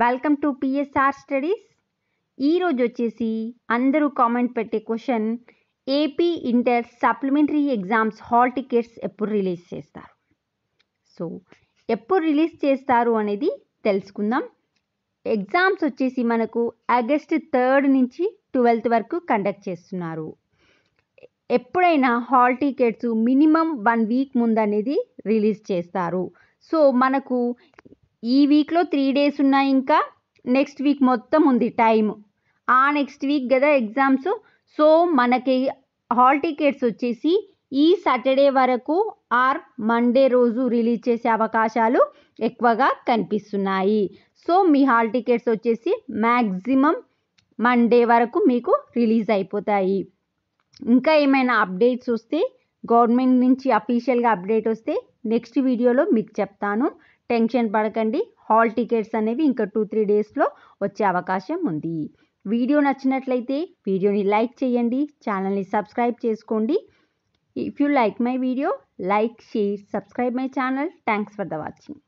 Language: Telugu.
వెల్కమ్ టు పిఎస్ఆర్ స్టడీస్ ఈరోజు వచ్చేసి అందరూ కామెంట్ పెట్టే question AP inter supplementary exams hall tickets ఎప్పుడు రిలీజ్ చేస్తారు? సో ఎప్పుడు రిలీజ్ చేస్తారు అనేది తెలుసుకుందాం. ఎగ్జామ్స్ వచ్చేసి మనకు ఆగస్ట్ థర్డ్ నుంచి ట్వెల్త్ వరకు కండక్ట్ చేస్తున్నారు. ఎప్పుడైనా hall tickets minimum one week ముందు అనేది రిలీజ్ చేస్తారు. సో మనకు ఈ వీక్లో త్రీ డేస్ ఉన్నాయి ఇంకా నెక్స్ట్ వీక్ మొత్తం ఉంది టైం ఆ నెక్స్ట్ వీక్ కదా ఎగ్జామ్స్. సో మనకి హాల్ టికెట్స్ వచ్చేసి ఈ సాటర్డే వరకు ఆర్ మండే రోజు రిలీజ్ చేసే అవకాశాలు ఎక్కువగా కనిపిస్తున్నాయి. సో మీ హాల్ టికెట్స్ వచ్చేసి మ్యాక్సిమం మండే వరకు మీకు రిలీజ్ అయిపోతాయి. ఇంకా ఏమైనా అప్డేట్స్ వస్తే గవర్నమెంట్ నుంచి అఫీషియల్గా అప్డేట్ వస్తే నెక్స్ట్ వీడియోలో మీకు చెప్తాను. టెన్షన్ పడకండి. హాల్ టికెట్స్ అనేవి ఇంకా టూ త్రీ డేస్లో వచ్చే అవకాశం ఉంది. వీడియో నచ్చినట్లయితే వీడియోని లైక్ చేయండి. ఛానల్ని సబ్స్క్రైబ్ చేసుకోండి. If you like my video like share subscribe my channel. Thanks for the watching.